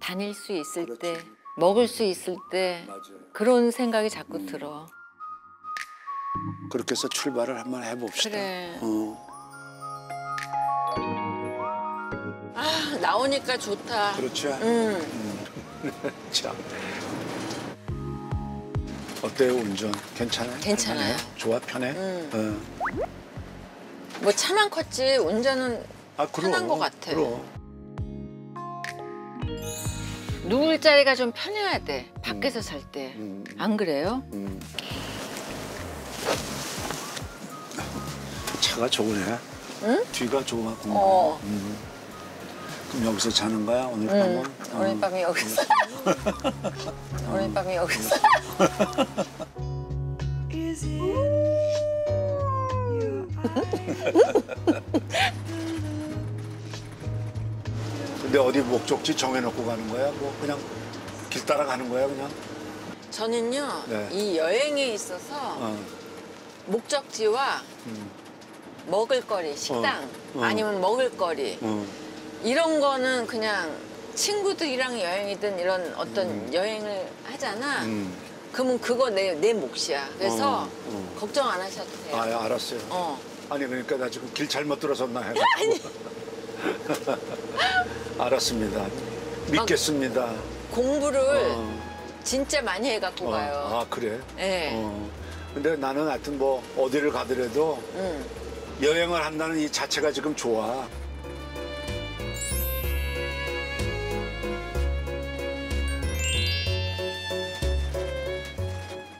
다닐 수 있을 그렇지. 때, 먹을 수 있을 때 맞아요. 그런 생각이 자꾸 음. 들어. 그렇게 해서 출발을 한번 해봅시다. 그래. 어, 아 나오니까 좋다. 그렇죠. 음. 자. 어때요 운전? 괜찮아요? 괜찮아요. 할만해요? 좋아 편해? 음. 어. 뭐 차만 컸지 운전은 아 그럼. 편한 것 같아. 그럼. 누울 자리가 좀 편해야 돼. 밖에서 살 때. 음. 안 그래요? 음. 차가 좋으네. 응? 뒤가 좋아갖고. 어. 음. 그럼 여기서 자는 거야 오늘 응. 밤은? 오늘 어. 밤이 여기서. 오늘 밤이 여기서. 근데 어디 목적지 정해놓고 가는 거야? 뭐 그냥 길 따라 가는 거야 그냥? 저는요 네. 이 여행에 있어서 어. 목적지와 음. 먹을거리 식당 어. 아니면 먹을거리 어. 이런 거는 그냥 친구들이랑 여행이든 이런 어떤 여행을 하잖아. 음. 그러면 그거 내, 내 몫이야. 그래서 어, 어. 걱정 안 하셔도 돼요. 아, 예, 알았어요. 어. 아니 그러니까 나 지금 길 잘못 들어섰나 해가지고. 알았습니다. 믿겠습니다. 공부를 어. 진짜 많이 해갖고 어. 가요. 아 그래? 네. 어. 근데 나는 하여튼 뭐 어디를 가더라도 응. 여행을 한다는 이 자체가 지금 좋아.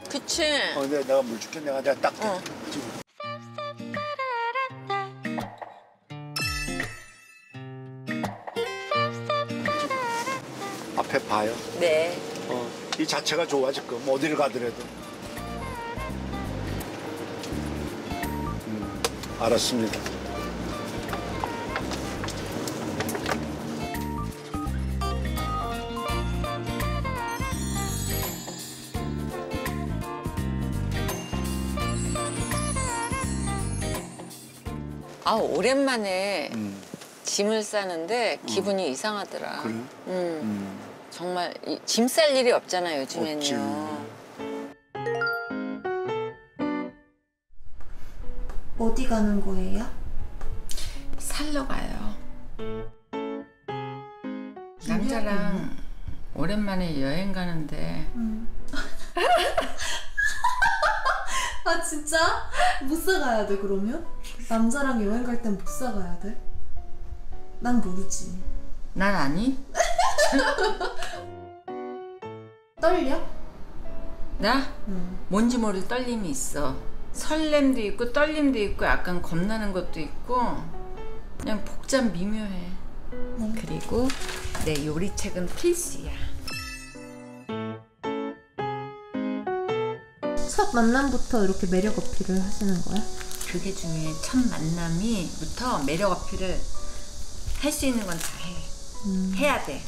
그치? 어, 근데 내가 물 줄게. 내가 내가 딱 어. 지금. 앞에 봐요. 네. 어, 이 자체가 좋아 지금 어디를 가더라도. 음, 알았습니다. 아 오랜만에 음, 짐을 싸는데 기분이 이상하더라. 그래? 음. 음, 정말 짐 쌀 일이 없잖아요 요즘엔요. 없지. 어디 가는 거예요? 살러 가요. 남자랑 오랜만에 여행 가는데 아 진짜? 못 사가야 돼 그러면? 남자랑 여행 갈 땐 못 사가야 돼? 난 모르지 난 아니? 떨려? 나 응 뭔지 모를 떨림이 있어. 설렘도 있고 떨림도 있고 약간 겁나는 것도 있고 그냥 복잡 미묘해. 그리고 내 요리책은 필수야. 첫 만남부터 이렇게 매력 어필을 하시는 거야? 그게 중요해. 첫 만남이부터 매력 어필을 할 수 있는 건 다 해. 해야 돼.